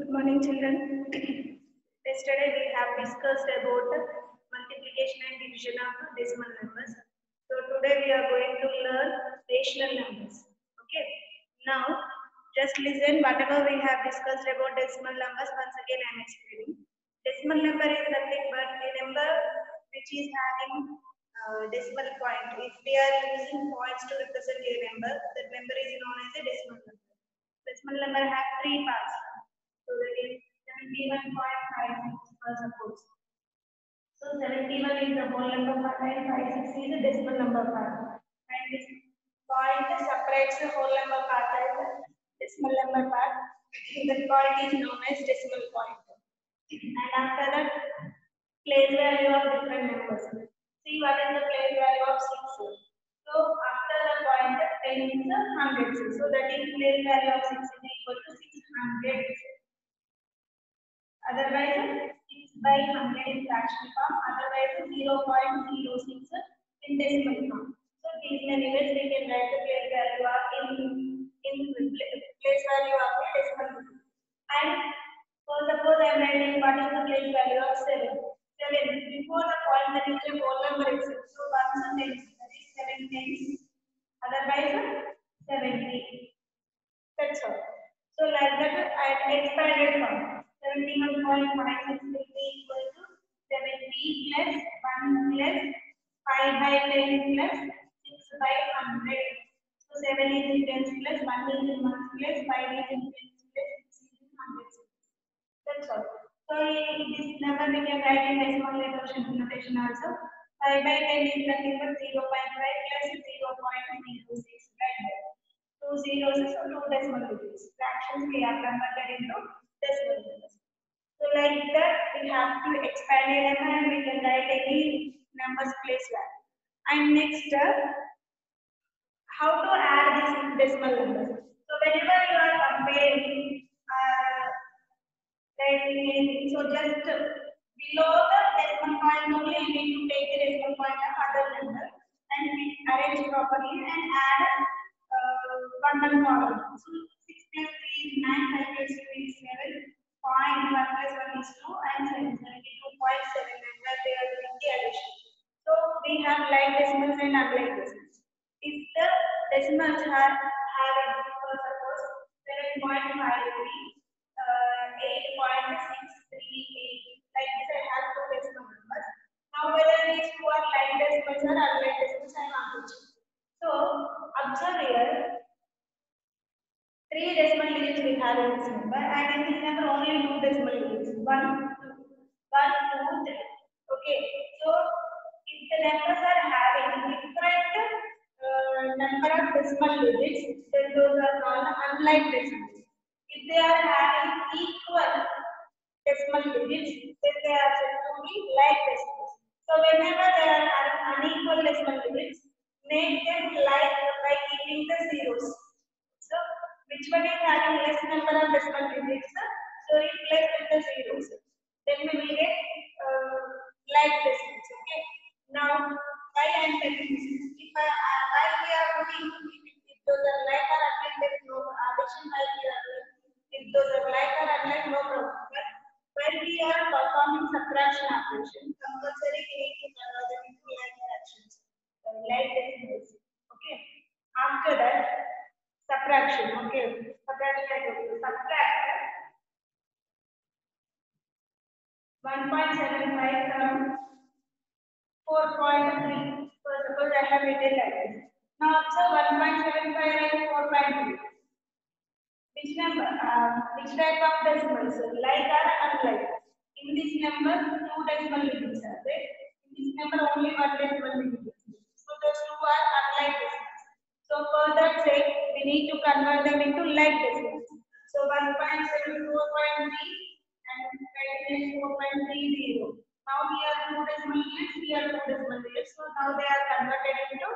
Good morning, children. Yesterday we have discussed about multiplication and division of decimal numbers. So today we are going to learn rational numbers. Okay. Now, just listen whatever we have discussed about decimal numbers. Once again, I am explaining. Decimal number is nothing but a number which is having uh, decimal point. If we are using points to represent a number, that number is known as a decimal number. Decimal number have three parts. So that is 71.56 for suppose. So 71 is the whole number part and 56 is the decimal number part. And this point separates the whole number part and decimal number part. The point is known as decimal point. And after that, place value of different numbers. See what is the place value of 6. So after the point 10 is a 100. So that is place value of 6 is equal to 600. Otherwise, 6 by 100 in fractional form. Otherwise, 0 0.06 in decimal form. So, these are limits we can write the place value of in, in place value of the decimal form. And so suppose I am writing what is the place value of 7. 7 before the point that is a whole number itself. So, 1 and 10. Three. Okay, so if the numbers are having different uh, number of decimal digits, then those are called unlike decimals. If they are having equal decimal digits, then they are said to be like decimals. So whenever there are unequal decimal digits, make them like by keeping the zeros. So which one is having less number of decimal digits? So replace with the zeros. Then we will get uh, like decimals. Okay. Now why I am telling this? If I, uh, while we are doing if those are like or unlike, there is no addition while we are doing. If those are like or unlike, no problem. When we are performing subtraction operation, compulsory we need to convert them into like uh, like decimals. Okay. After that, subtraction. Okay. Subtraction. Subtract 1.75 from 4.3. So suppose I have written like this. Now observe 1.75 and 4.3. Which number? Which type of decimals? Like or unlike? In this number, two decimal digits are there. In this number, only one decimal digit. So those two are unlike decimals. So for that sake, we need to convert them into like decimals. So 1.7, 4.3 now we are here two decimal units, are two decimal units. So now they are converted into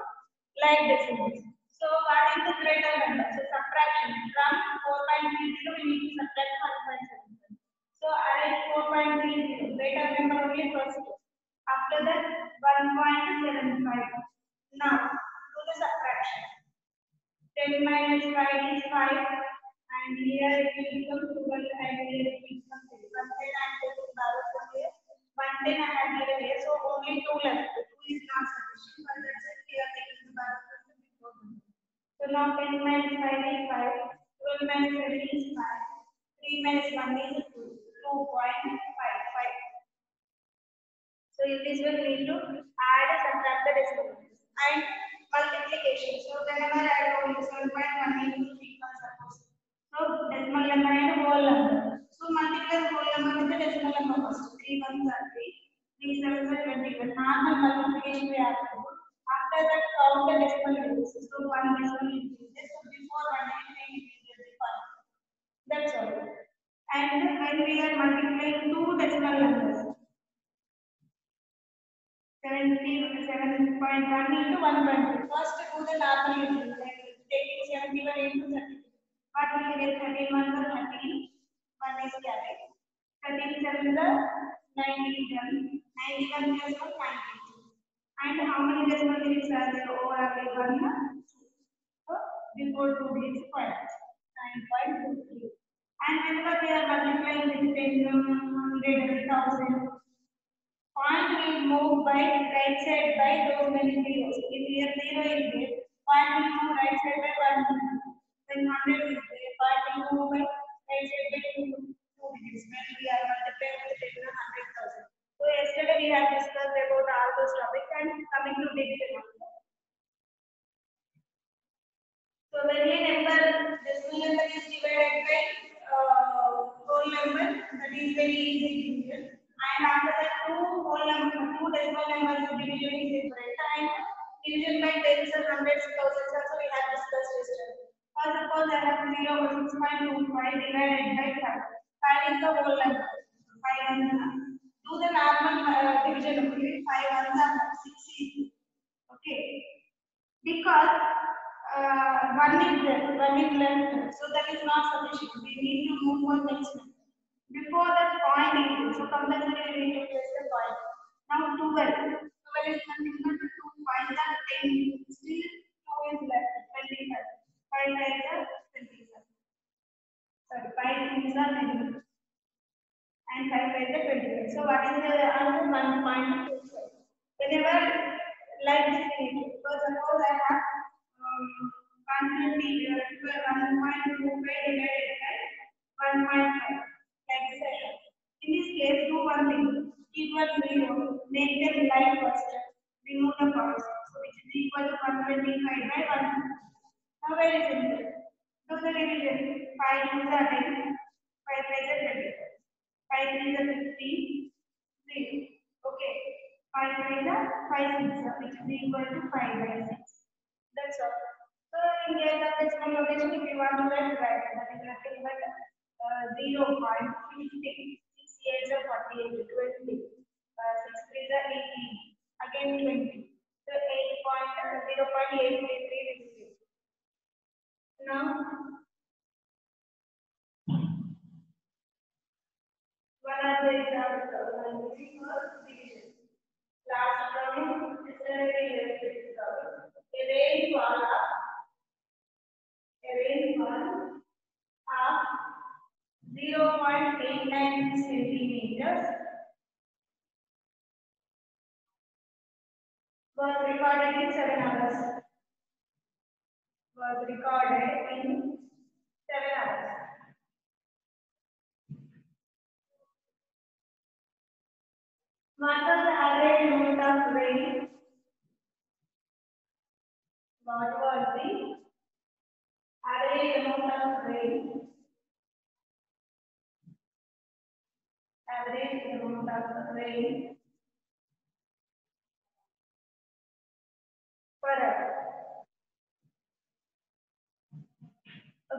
like decimals. So what is the greater number? So subtraction from 4.30 we need to subtract 1.75. So arrange 4.30 greater number only first. After that 1.75. Now do the subtraction. 10 minus 5 is 5 and here it will become 12 and here and then I had malaria, so only two left. Two is not sufficient, but that's it. We are taking the baclofen before them. So now, can my 5 is 5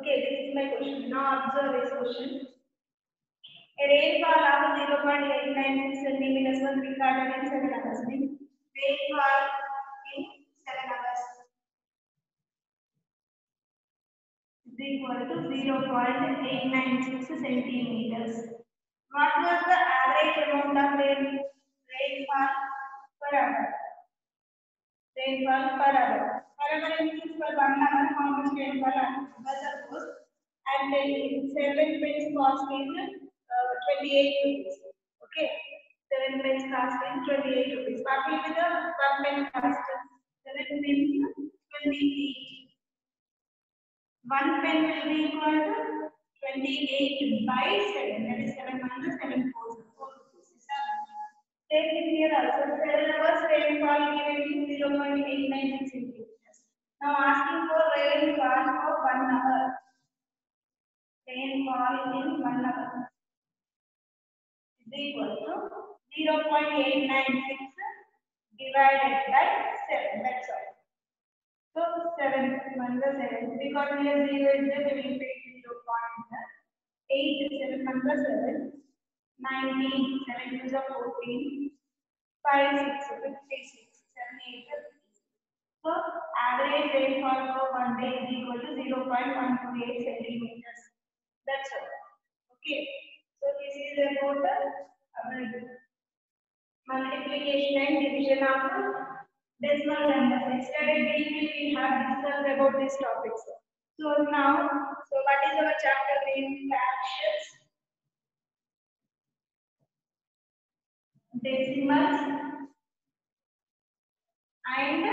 Okay, this is my question. Now observe this question. A rainfall of 0.896 centimeters was recorded in 7 hours. Rainfall in 7 hours is equal to 0.896 centimeters. What was the average amount of rain, rainfall per hour? Rainfall per hour. Per hour means per one hour how much rainfall was supposed and then seven pence cost is uh, 28 rupees. Okay. Seven pence cost is 28 rupees. What will be the one pence cost? Seven pence will be 8. One pen will be equal to 28 by 7. That is 7 minus 7 fours. 4 rupees. Is that Take it here also. Seven hours rainfall given is 0.896 centimeters. Now asking for rainfall for 1 hour. Rainfall in 1 hour is equal to 0.896 divided by 7. That's all. So 7 minus 7 because here 0 is there, we will take 0 0.8 7 minus 7 19 7 is 14 5 6 56 7 8 So average rainfall for one day is equal to 0.128 centimeters. That's all. Okay. So this is about the multiplication and division of decimal numbers. Yesterday we have discussed about these topics. So now, so what is our chapter name? Fractions, decimals, and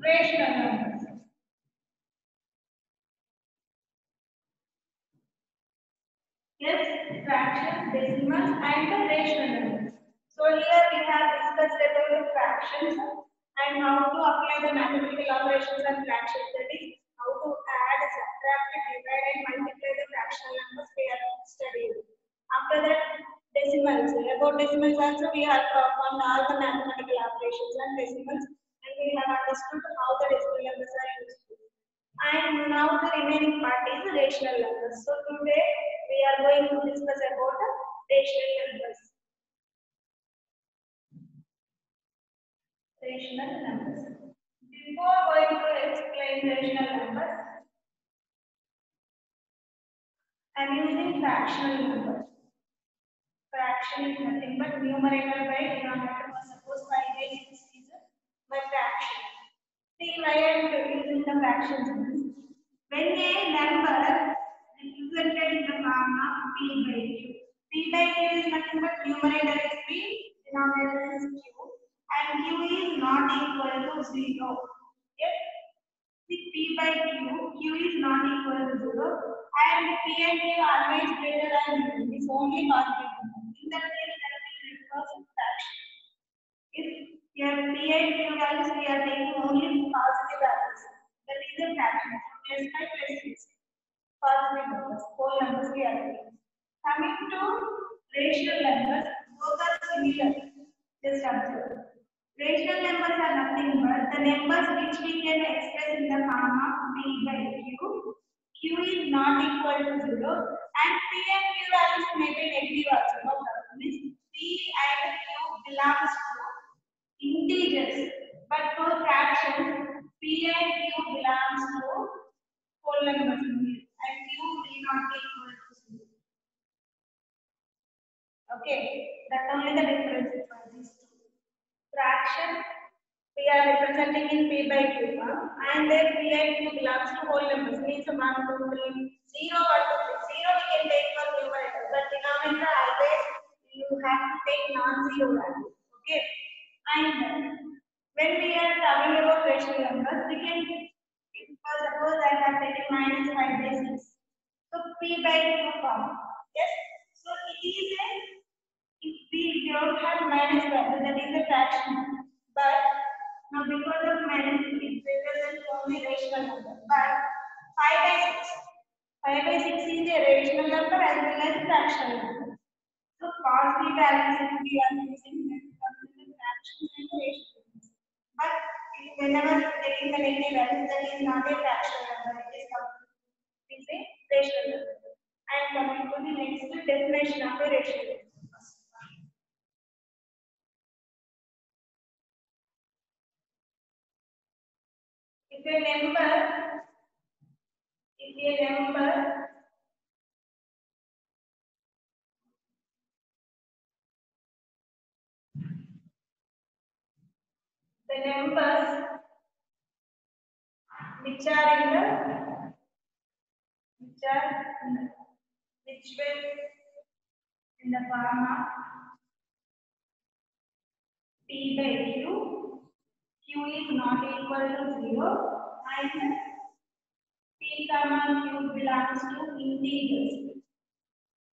rational numbers. Yes, fractions, decimals, and rational numbers. So here we have discussed about the fractions and how to apply the mathematical operations and fractions. That is subtract, divide, and multiply the fractional numbers we have studied. After that, decimals. About decimals also we have performed all the mathematical operations and decimals, and we have understood how the decimal numbers are used. And now the remaining part is the rational numbers. So today we are going to discuss about the rational numbers. Rational numbers. Before going to explain rational numbers, I am using fractional numbers. Fraction is nothing but numerator by denominator. Suppose 5 by 6 is my fraction. See why I am using the fractions. When a number represented in the form of p by q. p by q is nothing but numerator is p, denominator is q, and q is not equal to zero. Yes. See p by q, q is not equal to zero, and p and q are always greater than. It is only positive. In that case, there will be reverse fraction. If your P and Q values we are taking only positive values, that is a fraction. By plus is positive numbers, whole numbers we are taking. Coming to rational numbers, both are similar. Just observe. Rational numbers are nothing but the numbers which we can express in the form of P by Q. Q is not equal to zero, and P and Q values may be negative also. No problem. Means P and Q belongs to integers, but for fractions, P and Q belongs to whole numbers only, and Q will not be equal to zero. Okay, that's only the difference we are representing in P by Q form, and then P and Q belongs to whole numbers, means 1, 2, 3, 0, 1, 2, 0 we can take for numerator, but denominator always you have to take non-zero value. Okay. And when we are talking about rational numbers, we can, for suppose I have taken minus 5 by 6. So P by Q form. Yes. So it is a, if we don't have minus value, that is a fraction. But now because of minus, it represents only rational number. But 5 by 6. 5 by 6 is a rational number as well as fractional number. So values if we are using the fractions and rations. But whenever taking the negative values, that is not a fractional number, it is it is a rational number. And coming to the next definition of a rational number. Number, if a number the numbers which are in the which are in the, which will in the form of p by q. q is not equal to zero and p comma q belongs to integers.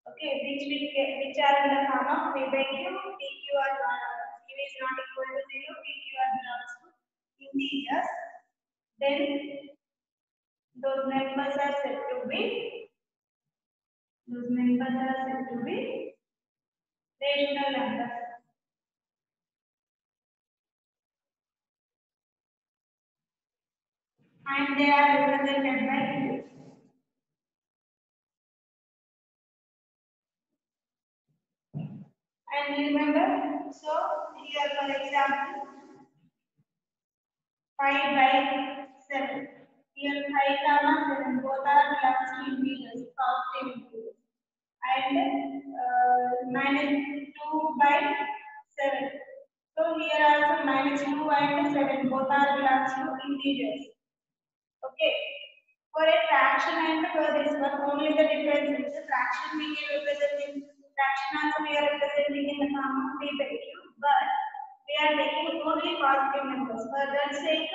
Okay, which will get which are in the form of p by q. pq are not q is not equal to zero. pq are belongs to integers. Then those members are said to be those members are said to be rational numbers. And they are represented by Q. And remember, so here for example, 5 by 7. Here 5 comma 7 both are belongs to integers, positive integers. And uh, minus 2 by 7. So here also minus 2 and 7 both are belongs to integers. Okay. For a fraction and for this one, only the difference is the fraction we can represent in fraction also we are representing in the form of 3 by 2, but we are taking only positive numbers. For that sake,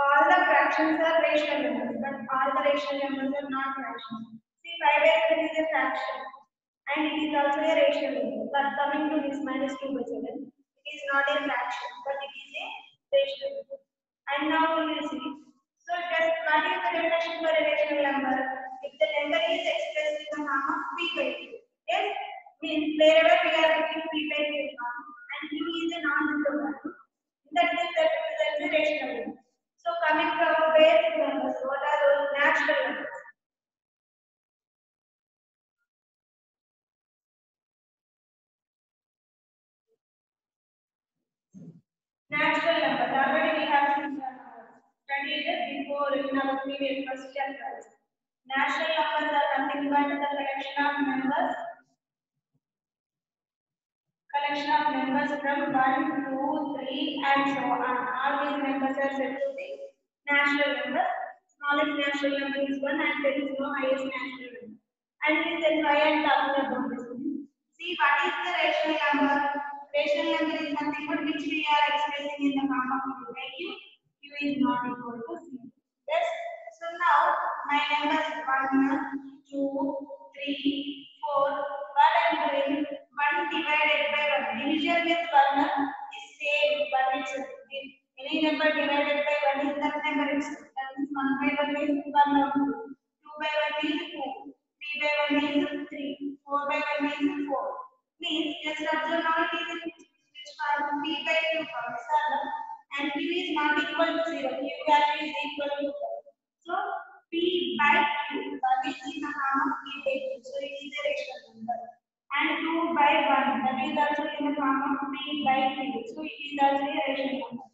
all the fractions are rational numbers, but all the rational numbers are not fractions. See, 5 by 7 is a fraction and it is also a rational number. But coming to this minus 2 by 7, it is not a fraction, but it is a rational number. And now we will see. So, just what is the definition for a number? If the number is expressed in the form of p by q. Yes, means wherever we are taking p by q form and q is a non-zero value, that is that represents a rational number. So, coming to our numbers, what are those natural numbers? Natural numbers. completed before in our previous first chapter. National numbers are nothing but the collection of members collection of members from 1, 2, 3 and so on. All these members are said to be national members. Smallest national number is one, and there is no highest national number. And this is why I am talking about this. See what is the rational number? Rational number is nothing but which we are expressing in the form of value. 2 is not equal to 0. Yes. So now my numbers 1, 2, 3, 4. What I am doing? One divided by one. Division with one is same, but it's any number divided by one is that number is That means by one is one or 2. 2 by one is 2. 3 by one is 3. 4 by one is four. Means just observe now it is which form? 3 by 2 form. Yes? And q is not equal to 0. q value is equal to 4. So p by q that is in the form of p by q. So it is a rational number. And 2 by 1 that is also in the form of p by q. So it is also a rational number.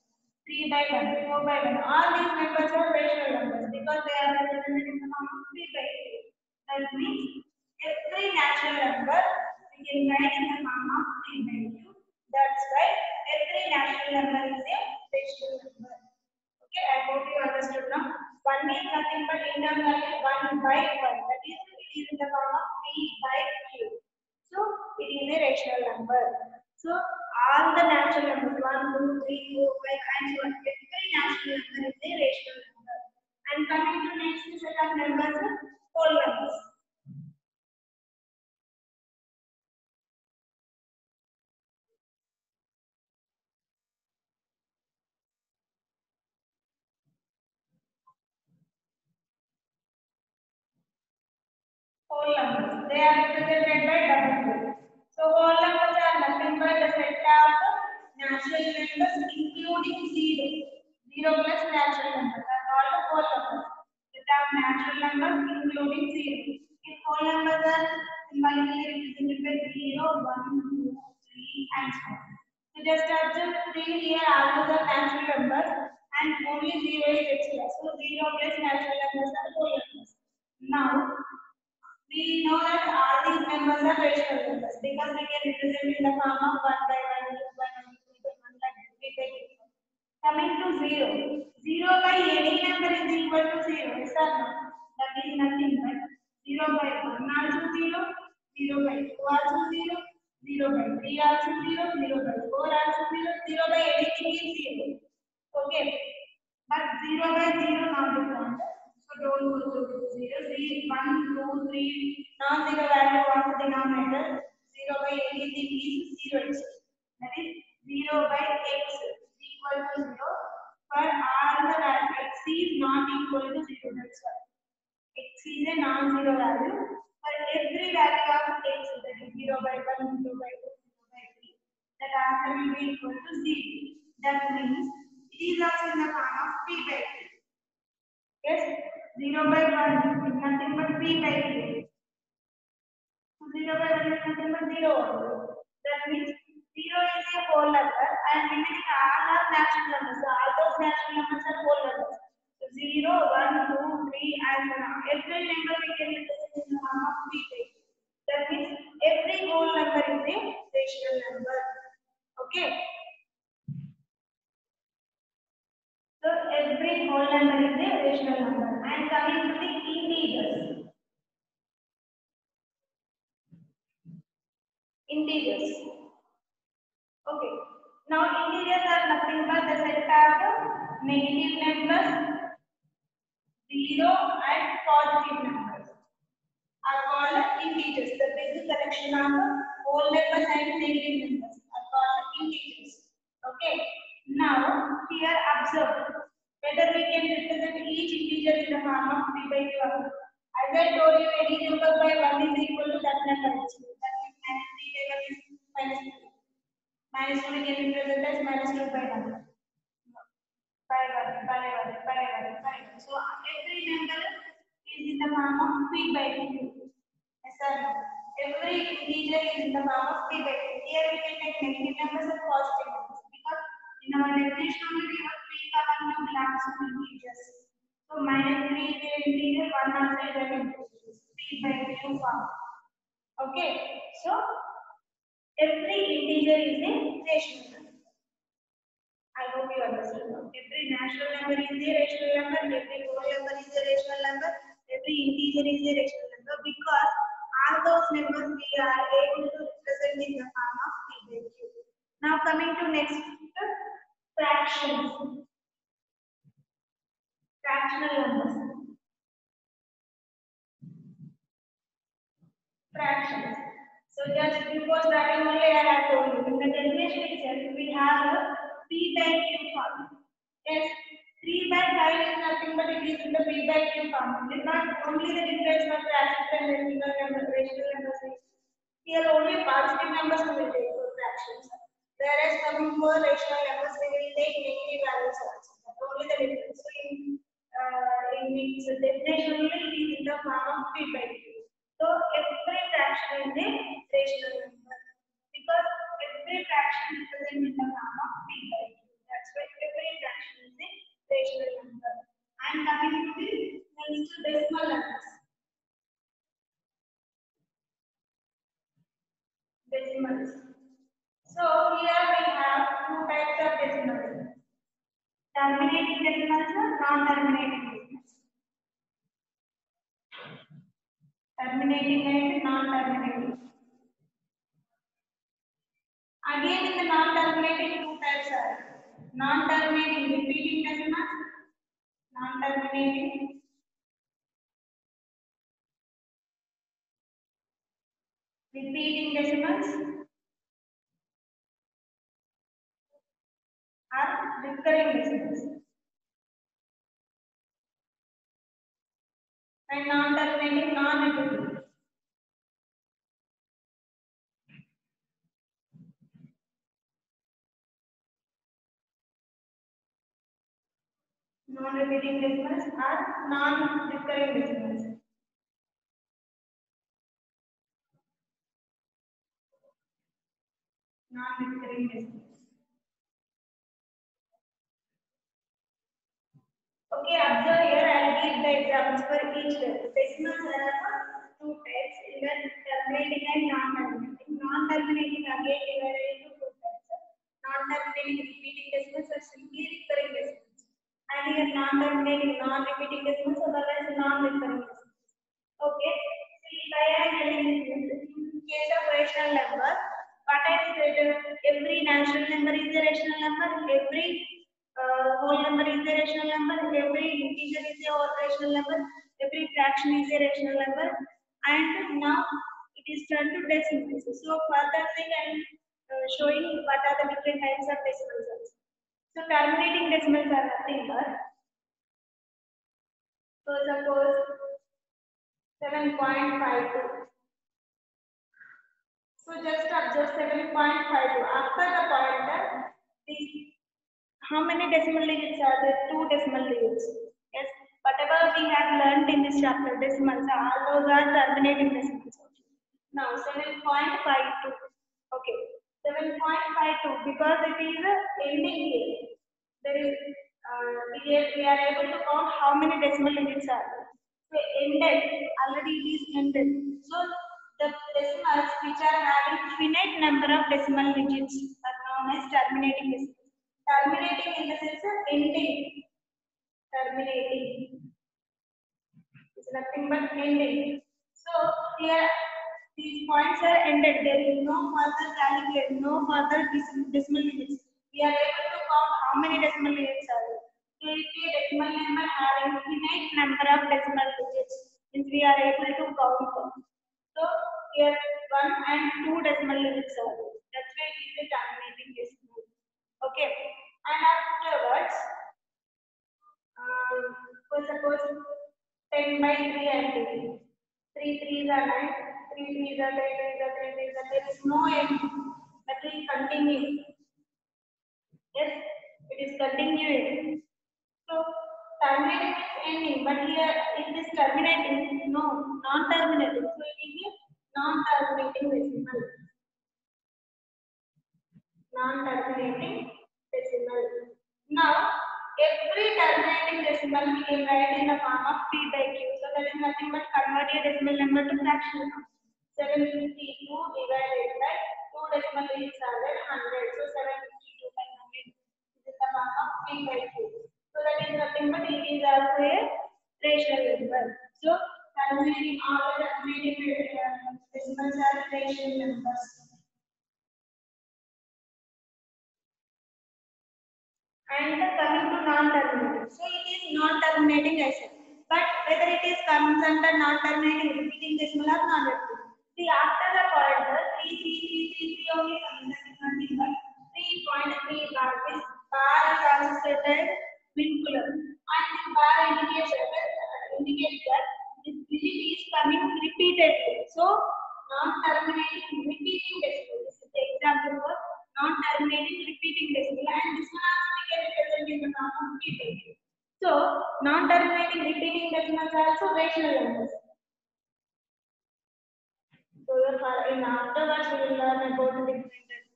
3 by 1, 4 by 1. All these numbers are rational numbers because they are represented in the form of p by q. That means every natural number we can write in the form of p by q. That's why every natural number is a. Okay, I hope you understood now. 1 is nothing but internally 1 by 1. That is, it is in the form of p by q. So, it is a rational number. So, all the natural numbers 1, 2, 3, 4, 5, and so on. Every natural They are represented by double. So whole numbers are nothing but the set of natural numbers including zero. Zero plus natural numbers are called whole numbers. Set of natural numbers including zero. If whole numbers are symbolically represented by zero, one, two, three, and so on. So just observe three here all those are natural numbers and only zero is extra. So zero plus natural numbers are whole numbers. Now we know that all these numbers are rational numbers because we can represent in the form of 1 by 1, 2 by 1, 3 by 1, like 3 by 3. Coming to 0. 0 by any number is equal to 0. Is that no? That is nothing but 0 by 1 also 0, 0 by 2 also 0, 0 by 3 also 0, 0 by 4 also 0, 0 by anything is 0. Okay. But 0 by 0 not the. So don't go to 0. 3, 1, 2, 3, non-zero value of the denominator. 0 by anything is 0 itself. That is 0 by x is equal to 0 for all the value x is not equal to 0. That's why. x is a non-zero value for every value of x that is 0 by 1, 0 by 2, 0 by 3. That answer will be equal to 0. That means it is also in the form of p by 3. Yes, 0 by 1 is nothing but p by 3. So 0 by 1 is nothing but 0 only. That means 0 is a whole number and remaining all are natural numbers. So all those natural numbers are whole numbers. So 0, 1, 2, 3 and so. Every number we can represent in the form of p by 3. That means every whole number is a rational number. Okay. So every whole number is a rational number. And coming to the integers. Integers. Okay. Now integers are nothing but the set of negative numbers, zero and positive numbers are called integers. The basic collection of whole numbers and negative numbers are called integers. Okay. Now here observe whether we can represent each integer in the form of 3 by 2. As I told you, any number by 1 is equal to that number. That means minus 3 by 1 is minus 3. Minus 2 we can represent as minus 2 by 1. By 1, by 1, by 1, by 1. So every number is in the form of p by 2. Yes, sir. Every integer is in the form of p by 2. Here we can take negative numbers and positive numbers in our definition only we have 3 common to belongs to integers. So minus 3 is an integer, 1 also is an integer. by 2 form. Okay. So every integer is a rational number. I hope you understand. Every natural number is a rational number, every whole number is a rational number, every integer is a rational number because all those numbers we are able to represent in the form of p by q. Now coming to next fractions. Fractional numbers. Fractions. So just before starting only I have told you in the definition itself we have a p by q form. Yes, 3 by 5 is nothing but it is in the p by q form. It is not only the difference of fractions and rational numbers, rational numbers. Here only positive numbers will take for fractions. Whereas coming for rational numbers we will take negative values also. That's only the difference. So in uh, in its definition only it is in the form of p by q. So every fraction is a rational number because every fraction represents in the form of p by q. That's why every fraction is a rational number. And coming to the next decimal numbers. Decimals. So here we have two types of decimals. Terminating decimals and non-terminating decimals. terminating and non-terminating. Again, in the non-terminating, two types are non-terminating repeating decimals, non-terminating repeating decimals, and recurring diseases. And non-terminating, non-repeating. Non-repeating business and non-recurring business. Non-recurring business. Okay, observe here. I'll give diagrams for each wave. Specimens there are two types: either terminating and non-terminating. Non-terminating again divided into two types: non-terminating repeating decimals or simply recurring decimals, and here non-terminating non-repeating decimals, otherwise non-recurring decimals. Okay. So if I am telling in case of rational number, what I said every natural number is a rational number. Every uh, whole number is a rational number. Every integer is a rational number. Every fraction is a rational number. And now it is turned to decimals. So further thing I am uh, showing what are the different types of decimals. also. So terminating decimals are nothing but so suppose 7.52. So just observe 7.52. After the pointer, these how many decimal digits are there? Two decimal digits. Yes, whatever we have learned in this chapter, decimals, are all those are terminating decimals. Now 7.52. Okay, 7.52 because it is ending here. There is uh, here we are able to count how many decimal digits are there. So ended already it is ended. So the decimals which are having finite number of decimal digits are known as terminating decimals. Terminating in the sense of ending. Terminating. It's nothing but ending. So here these points are ended. There is no further calculate, no further decimal digits. We are able to count how many decimal digits are there. So if a decimal number having finite number of decimal digits, means we are able to count them. So here one and two decimal digits are there. That's why it is a terminating decimal. Okay. And afterwards, um, for suppose 10 by 3 I am taking. 3 3s are 9, 3 3s are 10, 3s are 10, 3s are there is no end. That will continue. Yes, it is continuing. So terminating is ending, but here it is terminating. No, non-terminating. So it is a non-terminating decimal. Non-terminating decimal. Now, every terminating decimal we can write in the form of p by q. So that is nothing but convert a decimal number to fraction. 752 divided by 2 decimal digits are there 100. So 752 by 100 is the form of p by q. So that is nothing but it is also a rational number. So terminating all the terminating uh, decimals are rational numbers. And coming to non-terminating. So it is non-terminating said. But whether it is comes under non-terminating, repeating decimal or non-repeating. See after the pointer 3, 3, 3, 3, 3 only coming that nothing but 3.3 bar. This bar is also stated vinculum. And this bar indicates indicates that this digit is coming repeatedly. So non-terminating also numbers. So in afterwards we will learn about the different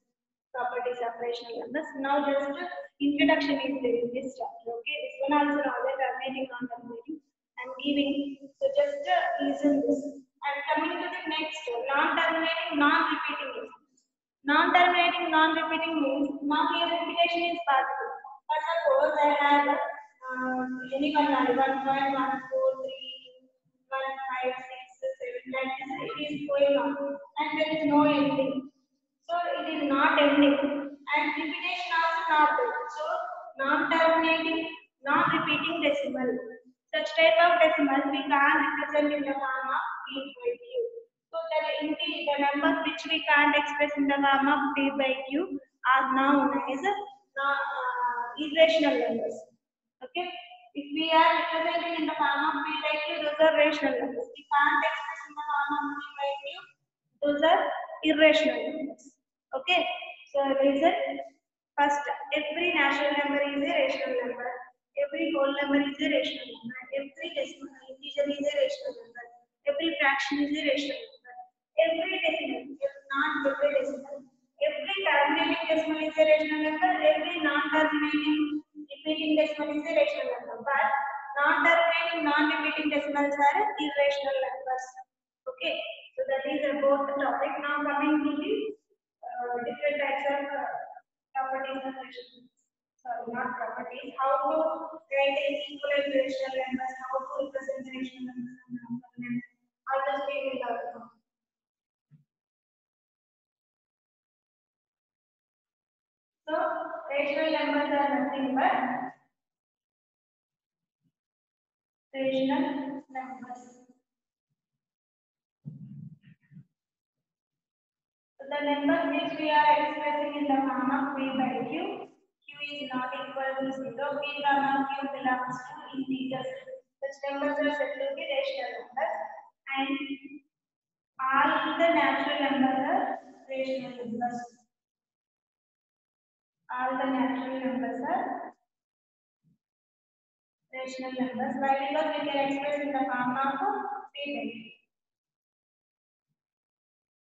properties of rational numbers. Now just introduction is there in this chapter. Okay, this one also now terminating non-terminating. I'm giving so just listen this. And coming to the next non-terminating non-repeating. Non-terminating, non-repeating means now here repetition is possible. But suppose I have uh, any one value, 1.143, 1, 5, 6, 7, like this, it is going on. And there is no ending. So it is not ending. And repetition also not there. So non-terminating, non-repeating decimal. Such type of decimal we can't represent in the form of p by q. So the, in the, the numbers which we can't express in the form of p by q are known as uh, irrational numbers. Okay. If we are representing in the form of by those are rational numbers. We can't express in the form of by those are irrational numbers. Okay. So reason first, every natural number is a rational number. Every whole number is a rational number. Every decimal integer is a rational number. Every fraction is a rational number. Every decimal, if not every decimal, every terminating decimal is a rational number. Every non-terminating repeating decimal is a rational number. but not the remaining non-repeating decimals are irrational numbers. Okay, so that is about the topic. Now coming to the uh, different types of uh, properties of rational sorry, not properties, how to write an equivalent rational numbers, how to represent irrational numbers and numbers, all those we will learn now. So, rational numbers are nothing but rational numbers. So the number which we are expressing in the form of P by Q, Q is not equal to 0, P comma Q belongs to integers. Such numbers are said to be rational numbers and all the natural numbers are rational numbers. All the natural numbers are rational numbers. Why? Because we can express in the form of by Q.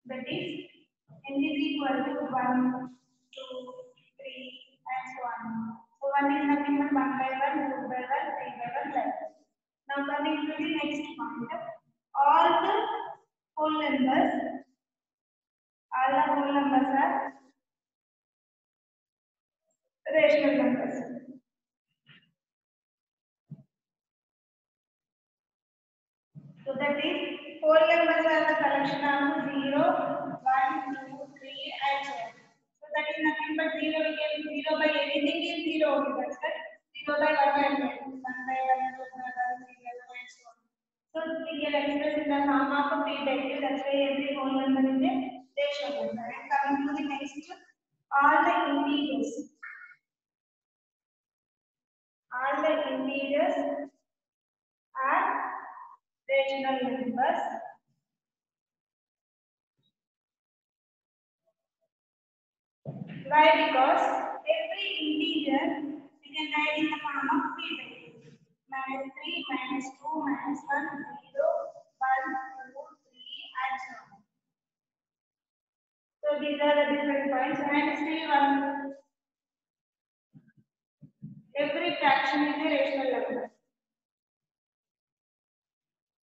That is n is equal to 1, 2, 3 and so on. So 1 is nothing but 1 by 1, 2 by 1, 3 by 1 like. Now coming to the next point. All the whole numbers, all the whole numbers are rational numbers. So that is four numbers are the collection of 0, 1, 2, 3 and so on. So that is nothing but 0 we can 0 by anything is 0 only that's right. 0 by 1 by 1, 1 by 1, 2 by 1, 3 by 1 and so on. So we can express in the form of a p that's why every whole number is a Why? Because every integer we can write in the form of by q. Minus 3, minus 2, minus 1, 0, 1, 2, 3 and so on. So these are the different points and still one. Every fraction is a rational number.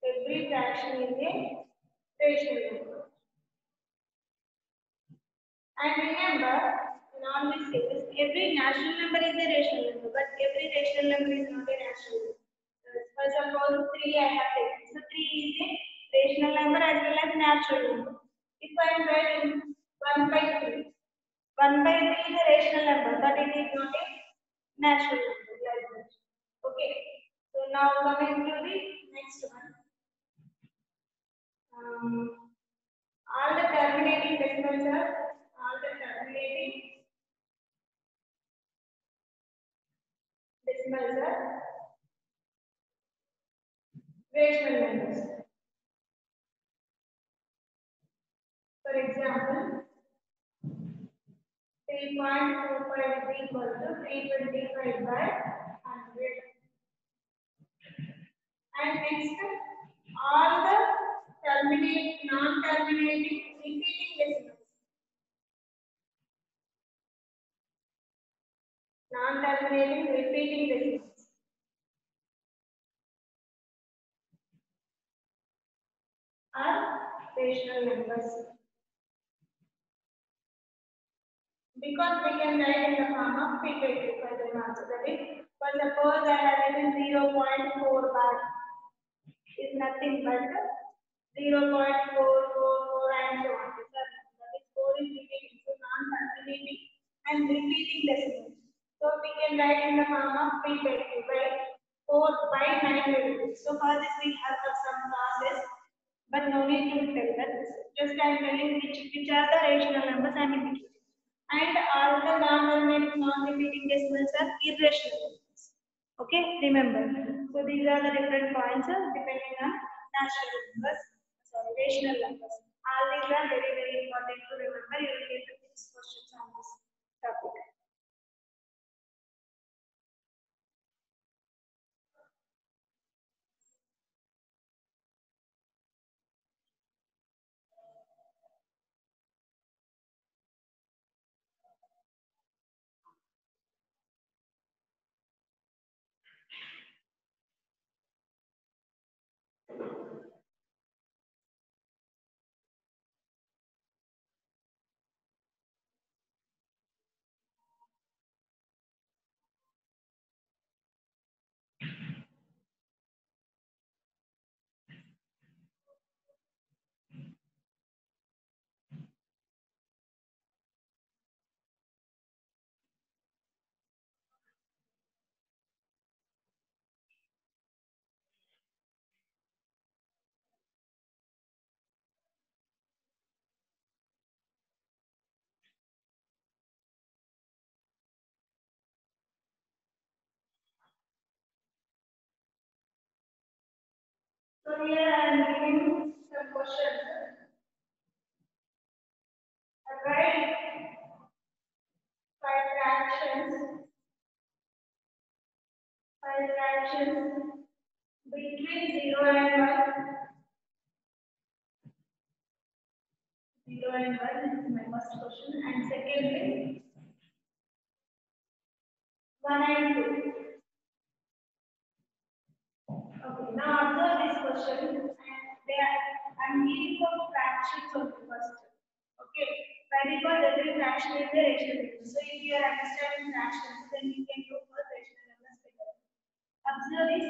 Every fraction is a rational number. And remember, these cases, every natural number is a rational number, but every rational number is not a natural number. Uh, For suppose 3 I have taken. So 3 is a rational number as well as natural number. If I am writing 1 by 3, 1 by 3 is a rational number, but it is not a natural number like that. Okay. So now coming to the next one. Um, all the terminating decimals are all the terminating decimals are rational numbers. For example, 3.25 is equal to 325 by 100. And next, all the terminating, non-terminating, repeating decimals. Non-terminating, repeating decimals. Are rational numbers. Because we can write in the form of p by q for the answer. That is, for suppose I have written 0.4 bar is nothing but 0.444 and so on. That is 4 is repeating, so non-terminating and repeating decimal. So we can write in the form of by q by 4 by 9 will So for this we have some classes, but no need to tell that. Just I am telling which, which are the rational numbers I am indicating. And all the non-repeating decimals are irrational numbers. Okay, remember. So these are the different points uh, depending on natural numbers, sorry, rational numbers. All these are very, very important to remember. You will get these questions on this topic. So here I am giving some questions. Between zero and one. Zero and one is my first question. And secondly, one and two. Okay, now observe this question. And they are, I'm giving for fractions only first. Okay, why because every fraction is a rational. So if you are understanding fractions, then you can go for rational numbers better. Observe this.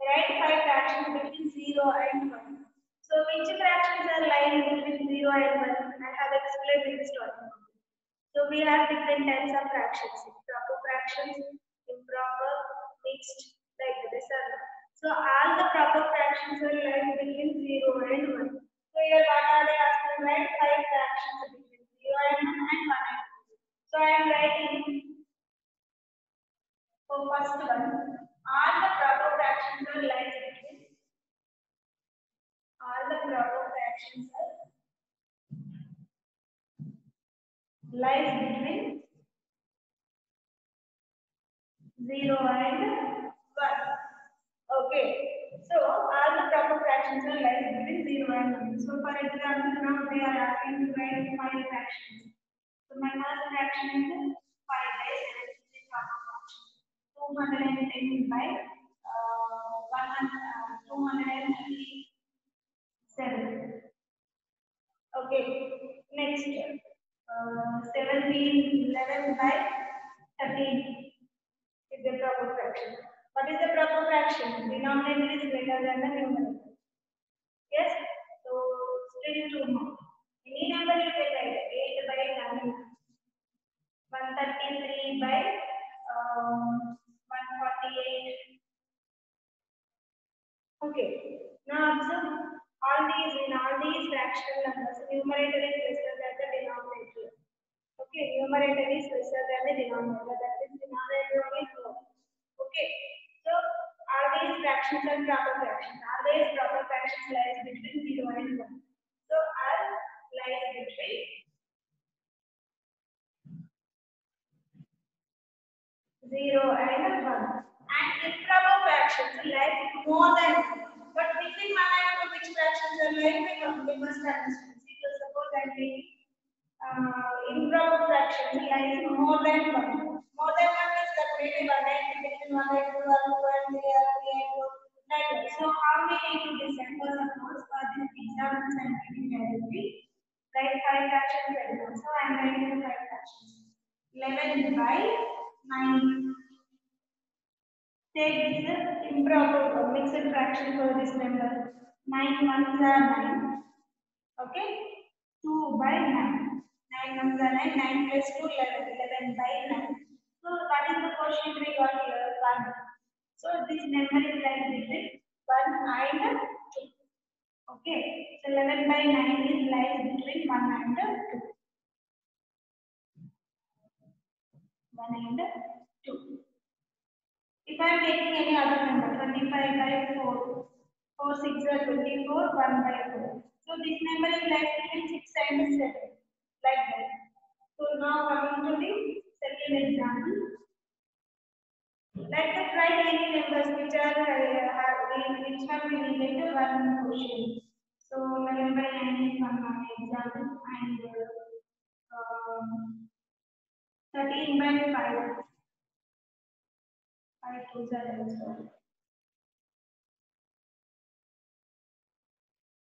Write five fractions between 0 and 1. So which fractions are lying between 0 and 1? I have explained in this topic. So we have different types of fractions. Proper fractions, improper, mixed, like this are. So all the proper fractions are lying between 0 and 1. So here what are they asking? Write five fractions between 0 and 1 and 1 and 2. So I am writing for first one, all the proper fractions are lying between all the proper fractions are lies between 0 and between 0 and 1. So for example, now they are asking to write 5 fractions. So my first fraction is 5 by 7 is a proper fraction. 210 by uh, 100, uh, 237. Okay. Next. Uh, 17, 11 by 13 is the proper fraction. What is the proper fraction? Denominator is greater than the numerator. Yes? So, still two more. Any number you can write 8 by 9. 133 by um, 148. Okay. Now observe all these in all these fractional numbers, numerator is lesser than the denominator. Okay, numerator is lesser than the denominator. That is denominator only four. Okay. So all these fractions are proper fractions. All these proper fractions lies between zero and one. So R lies between zero and one. And improper fractions lies more than one. But between one and two, which fractions are lying? We must- understand. So suppose I make uh, improper fraction lies more than one. More than two, two, example, I'm giving directly five fractions. So I'm writing five fractions. Eleven by nine. Take this improper or mixed fraction for this number. 9 ones are 9. Okay? 2 by 9. 9 ones are 9. 9 plus 2, 11. 11 by 9. So, what is the quotient we got here? 1. So, this number is like between 1 and 2. Okay? So, 11 by 9 is lies between 1 and 2. 1 and 2. If I am taking any other number, 25 by 4, 4 6 are 24, 1 by 4. So this number is like between 6 and 7, like that. So now coming to the चलिए मैं example let the write any numbers which are uh, which have been related to one question so remember any from my example and uh, 13 by 5 5 to 7 sorry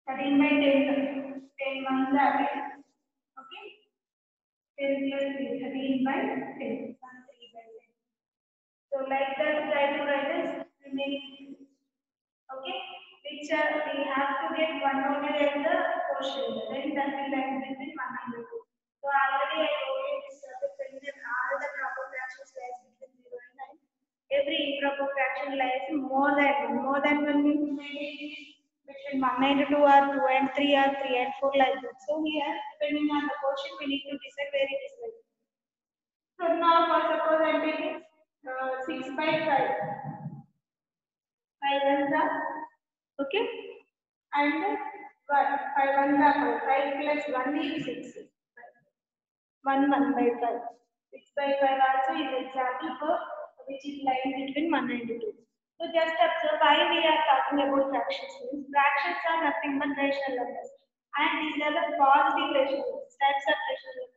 13 by 10 10 ones are okay Ten plus three, thirteen by ten. One three by ten. So like that, try to write this remaining. Okay. Which are we have to get one only at the quotient. Then that will lie between one and two. So already I you this represented all the proper fractions lies between zero and nine every improper fraction lies more than one. More than one means maybe between one and two or two and three or three and four like that. So here, depending on the quotient, we need to decide where it is lying. So now, for suppose I'm taking uh, six by five. 5 ones are okay and 1 5 ones are 5 5 plus 1 is 6 1 1 by 5 6 by 5 also is example for which is lying between 1 and 2 so just observe why we are talking about fractions means fractions are nothing but rational numbers and these are the positive rational types of rational numbers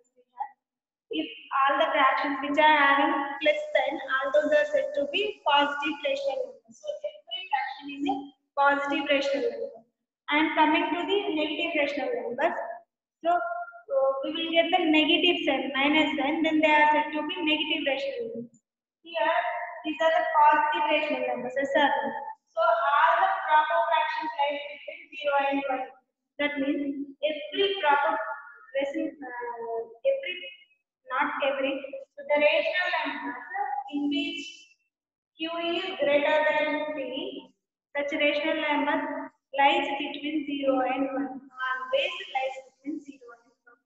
if all the fractions which are having plus sign, all those are said to be positive rational numbers. So every fraction is a positive rational number. And coming to the negative rational numbers, so, we will get the negative sign, minus sign, then they are said to be negative rational numbers. Here, these are the positive rational numbers, or no? So all the proper fractions lie between 0 and 1. That means every proper uh, every not every. So the rational numbers in which q is greater than 3, such rational number lies between 0 and 1. Always lies between 0 and 1.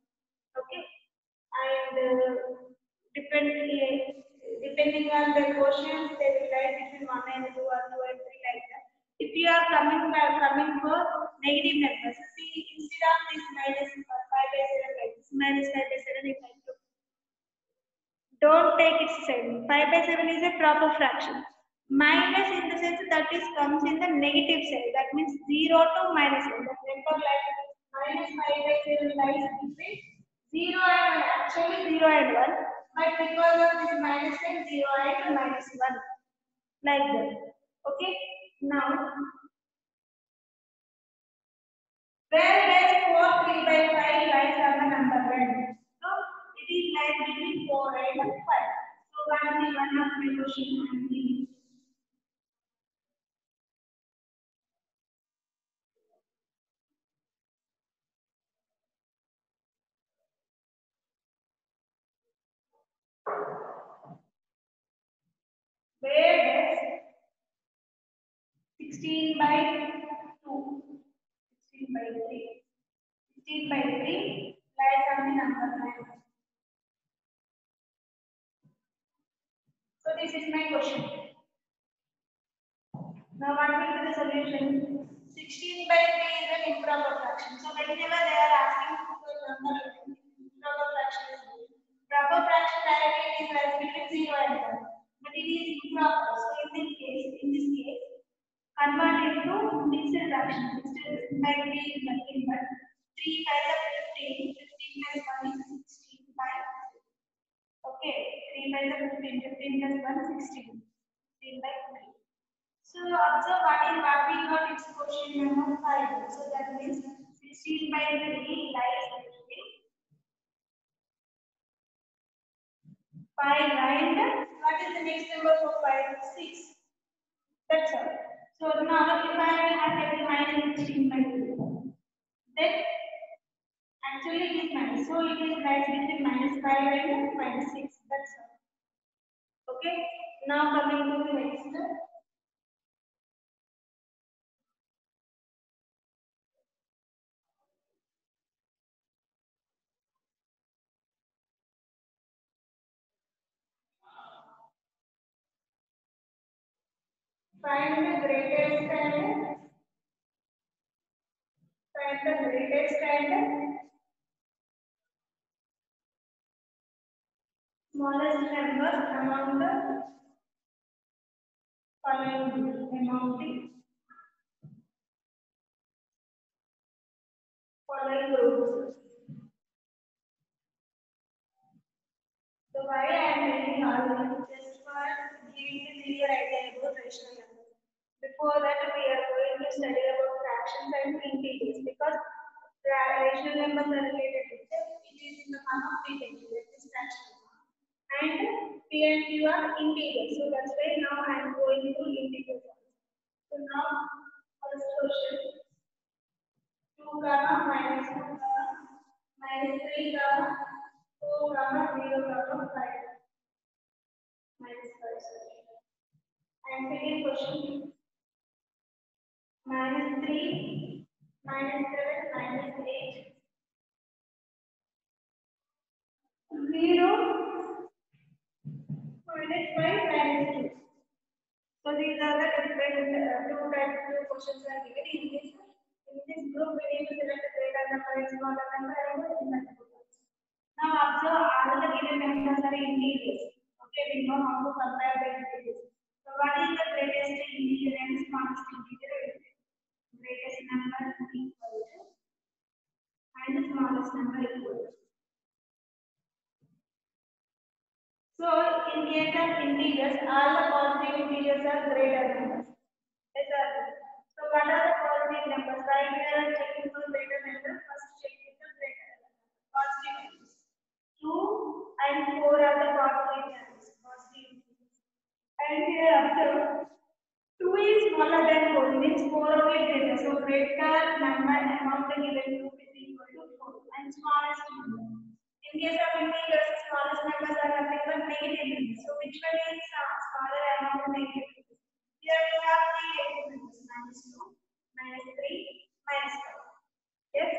Okay. And uh, depend, depending on the quotients, they will lie between 1 and 2 or 2 and 3 like that. If you are coming by coming for negative numbers, see instead of this minus 5 by 7 like this, minus 5 by 7 if I took don't take its sign. 5 by 7 is a proper fraction. Minus in the sense that is comes in the negative side. That means 0 to minus 1. The number like minus 5 by 7 lies between 0 and 1. Actually 0 and 1. But because of this minus sign, 0 and minus 1. Like that. Okay. Now, where does 4 3 by 5 lies is like between 4 and 5. So, one is one of my question where does 16 by 2, 16 by 3, 16 by 3 lies on the number line. So this is my question. Now what will be the solution? 16 by 3 is an improper fraction. So whenever they are asking for number, improper fraction is. Proper fraction directly is lies between 0 and 1. But it is improper. So in this case, in this case, convert it to mixed fraction. Mixed by 3 is nothing but 3 by 15. 15 plus 1 is 16 by Okay, 3 by the 15, 15 plus 1, 16. 16 by 3. So observe what is what we got its question number 5. So that means 16 by 3 lies between 5 and what is the next number for 5? 6. That's all. So now if I have taken minus 16 by 3, then Actually, it is minus. So it is lies between minus 5 and minus 6. That's all. Okay. Now coming to the next. Find the greatest and find the greatest and smallest number among the following among the following groups. So why I am taking all this just for giving the clear idea about rational numbers. Before that we are going to study about fractions and integers because rational numbers are related with them. It is in the form of integer, that is fraction. And P and Q are integers. So that's why now I am going to integers. So now first question. 2 comma minus 2 comma minus 3 comma 4 comma 0 comma 5 minus 5 sorry. and second question minus 3 minus 7 minus 8 0 5 minus 2 So these are the different uh, two types of questions are given in this in this group. We need to select the greater number and smaller number and the multiple ones. Now observe all the given numbers are integers. Okay, we know how to compare the integers. So what is the greatest integer and smallest integer? Greatest number equal to and the smallest number equal to. So in case of integers, all the positive integers are greater numbers. Yes. So what are the positive numbers? Right here I'm checking for greater number. First check with the greater. Positive numbers. Two and four are the positive numbers. Positive numbers. And here observe two is smaller than four means four will greater. So greater number among the given group is equal to four and smallest number. In case of integers, smallest numbers are nothing but negative numbers. So which one is uh, smaller among the negative numbers? Here we have three negative numbers, minus 2, minus 3, minus 4. Yes?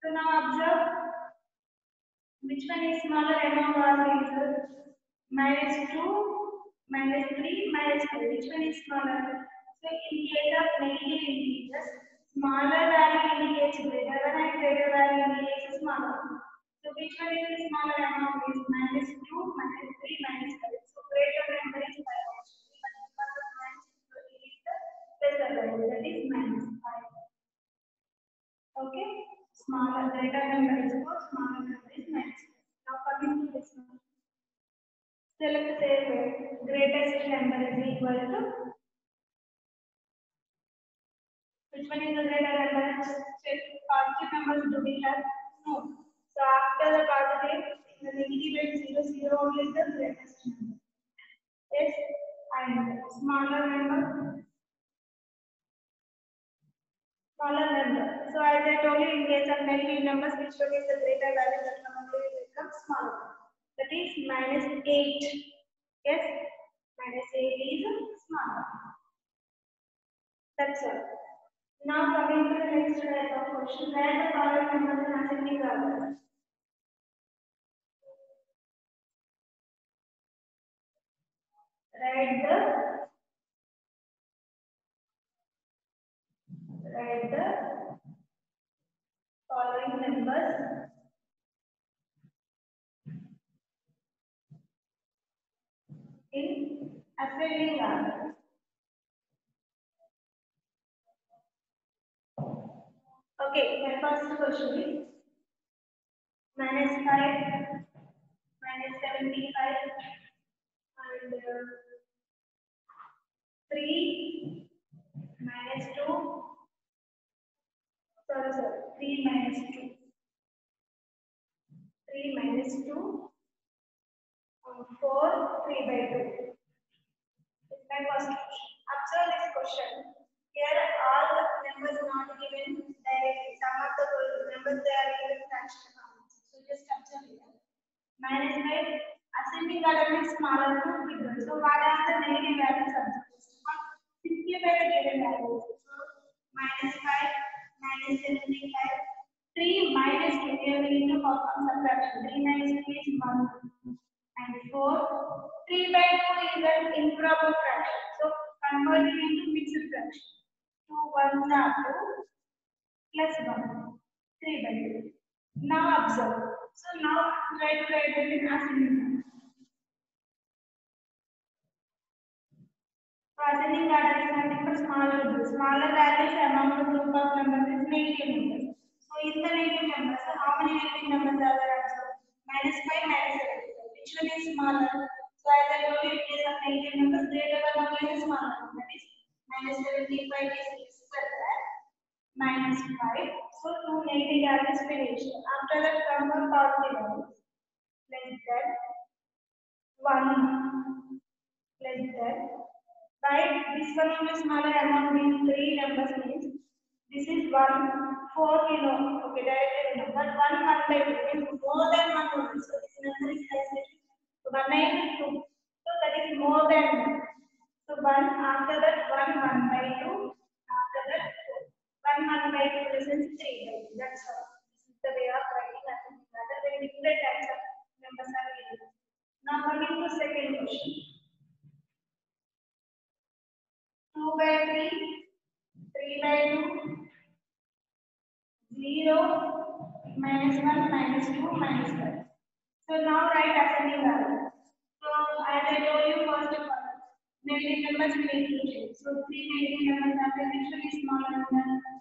So now observe which one is smaller among all these? Minus 2, minus 3, minus 4. Which one is smaller? So in case of negative integers, smaller value indicates greater one and greater value indicates smaller. So which one is the smaller amount is minus 2, minus 3, minus 5. So greater number is 5 actually, but because of minus it is the lesser value that is minus 5. Okay, smaller greater number is 4, smaller number is minus 5. Now coming to this one. Select the. Greatest number is equal to which one is the greater number? Check positive numbers do we have? No. So after the positive, the negative and zero zero only is the greatest number. Yes, and smaller number. Smaller number. So as I told you, in case of negative numbers, which one is the greater value that number will become smaller. That is minus eight. Yes, minus eight is smaller. That's all. Now coming to the next type of question, where the following numbers in ascending order. Write the write the following numbers in ascending order. Okay, my first question is minus 5, minus 75, and uh, 3, minus 2, sorry, sorry, 3 minus 2, 3 minus 2, and 4, 3 by 2. It's my first question. Observe this question. Here all numbers not given directly. Some of the numbers they are given fraction form. So just observe here. Minus by ascending order means smaller to bigger. So what are the negative values of this? Smaller values among the group of numbers is negative numbers. So in the negative numbers, so how many negative numbers are there also? Minus 5, minus 7. Which one is smaller? So as I told you, in case of negative numbers, greater only is smaller. That is minus 75 is to minus 5. So two negative values finished. After that, come for positive values. Less than 1 less than right? This one only smaller among these three numbers means. This is 1 4 you know okay directly know but 1 1 by 2 means more than 1 only so this number is isolated so 192 so that is more than 1 so 1 after that 1 1 by 2 after that 4 1 1 by 2 lessons 3 by 2 that's all. This is the way of writing rather than different types of numbers are given. Now coming to second question 2 by 3, 3 by 2, 0, minus 1, minus 2, minus 5. So now write ascending values. So as I told you first of all, negative numbers will be included. So three negative numbers are traditionally smaller than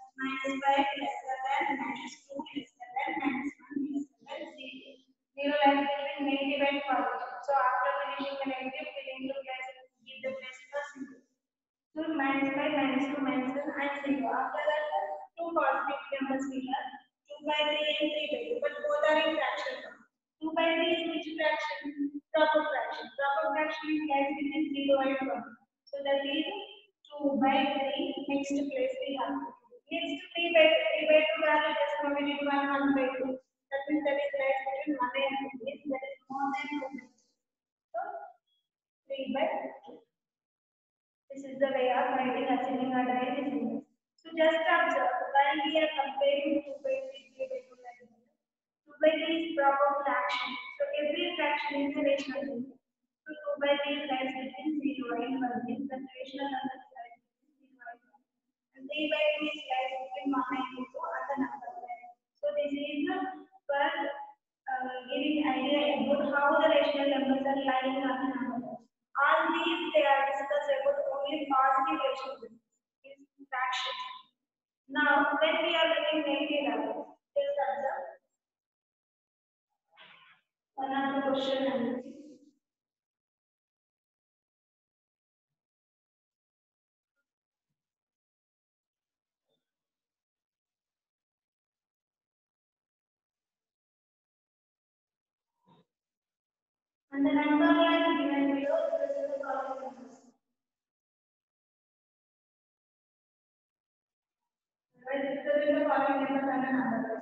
which is the ring of organisms and another.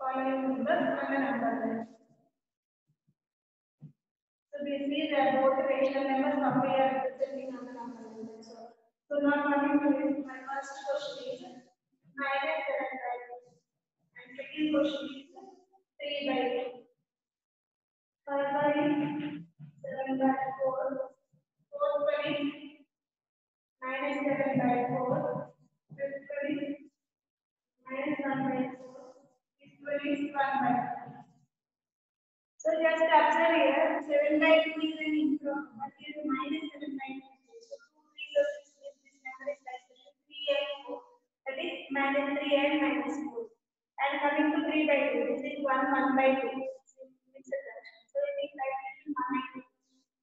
Organisms and another. So we see that both the rational numbers appear representing other numbers. So, so now coming to this, my first question is minus 7 second question is three by two. Third one is seven by four. Fourth one is minus seven by four. Fifth one is minus one by four. Sixth one is one by two. So just observe here, seven by two is an improper, but here minus seven by two. So two, three, so six, this, this number is like this, three and four. That is minus three and minus four. And coming to three by two, this is one, one by two. It's a fraction. So it is like between one and two.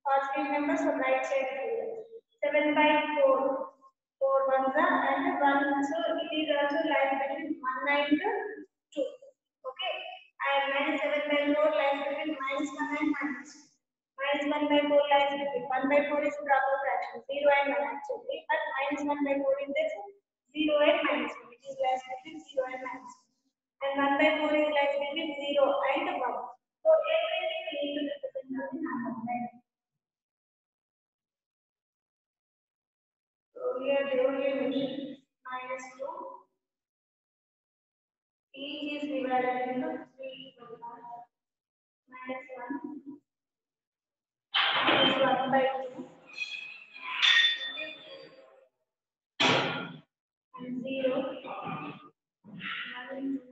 Positive numbers on right here. Seven by four. Four ones are and one. So it is also lies between one and two. Okay. And minus 7 by 4 lies between minus 1 and minus 2. Minus 1 by 4 lies between 1 by 4 is proper fraction, 0 and 1 actually. But minus 1 by 4 in this 0 and minus 1, which is lies between 0 and minus 1. And 1 by 4 is lies between 0 and 1. So everything we need to represent the number line. So here they only mention minus 2. Each is divided into 3 by 1 minus 1 minus 1 by 2 and 0 1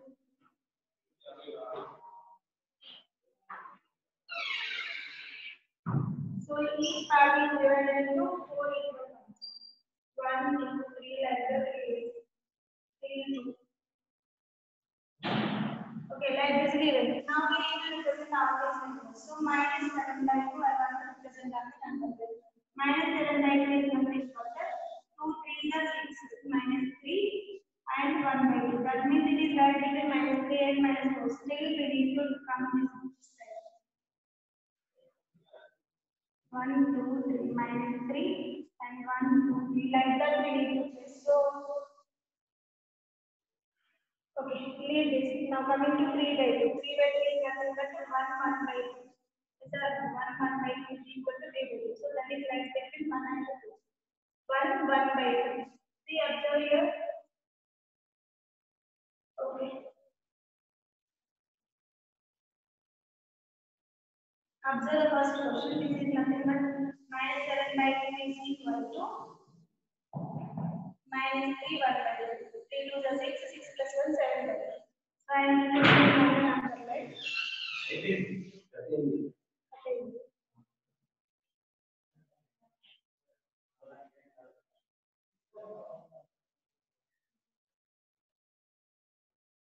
So each part is divided into 4 equal parts. 1, 2, 3 like that, 3, 3, 2. Okay, let this given. Now we need to represent all these numbers. So minus 7 by 2, I want to represent as a number. Minus 7 by 2 is nothing but 2, 3 is 6, minus 3 and 1 by 2. That means it is right between minus 3 and minus 4. Still we need to come this 1, 2, 3, minus 3 and 1, 2, 3. Like that we need to place. So Okay, leave this. Now coming to 3 by 2. 3 by 2 is nothing but 1, 1 by 2. It's a 1, 1 by 2 is equal to 3 by 2. So that is like between 1 and 2. 1, 1 by 2. See, observe here. Okay. Observe the first question. This is nothing but minus 7 by 3 is equal to minus 3 1 by 2. 3 to the 6, 6 plus 1, 7 by 2. So I am going to answer, right? It is